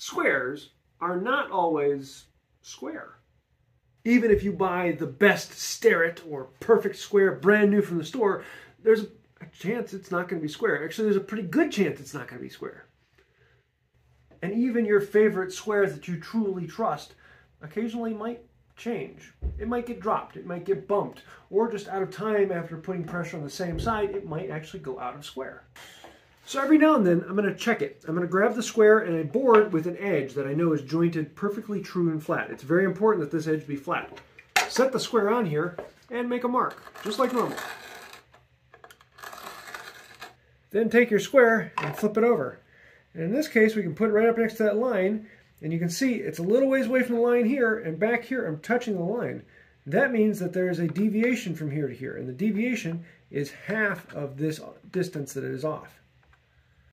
squares are not always square. Even if you buy the best Starrett or perfect square brand new from the store, there's a chance it's not going to be square. Actually, there's a pretty good chance it's not going to be square. And even your favorite squares that you truly trust occasionally might change. It might get dropped, it might get bumped, or just out of time after putting pressure on the same side, it might actually go out of square. So every now and then, I'm going to check it. I'm going to grab the square and a board with an edge that I know is jointed perfectly true and flat. It's very important that this edge be flat. Set the square on here and make a mark, just like normal. Then take your square and flip it over. And in this case, we can put it right up next to that line, and you can see it's a little ways away from the line here, and back here I'm touching the line. That means that there is a deviation from here to here, and the deviation is half of this distance that it is off.